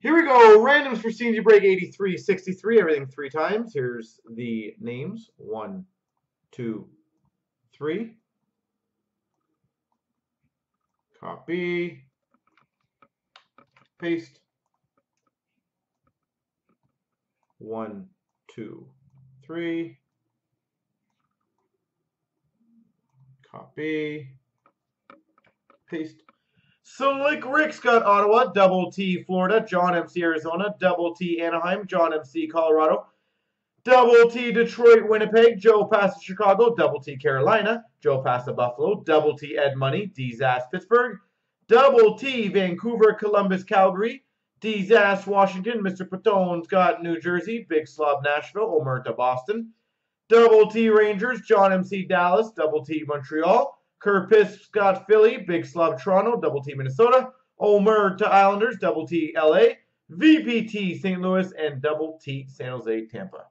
Here we go. Randoms for CNC Break 83, 63. Everything three times. Here's the names. One, two, three. Copy. Paste. One, two, three. Copy. Paste. Slick Rick's got Ottawa, Double T Florida, John MC Arizona, Double T Anaheim, John MC Colorado, Double T Detroit Winnipeg, Joe Pasta Chicago, Double T Carolina, Joe Pasta Buffalo, Double T Edmonton, Ass Pittsburgh, Double T Vancouver, Columbus, Calgary, Ass Washington, Mr. Patone's got New Jersey, Big Slob Nashville, Omerta Boston, Double T Rangers, John MC Dallas, Double T Montreal, Kerpis Scott Philly, Big Slob Toronto, Double T Minnesota, Omerta Islanders, Double T LA, VPT St. Louis, and Double T San Jose Tampa.